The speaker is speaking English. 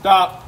Stop.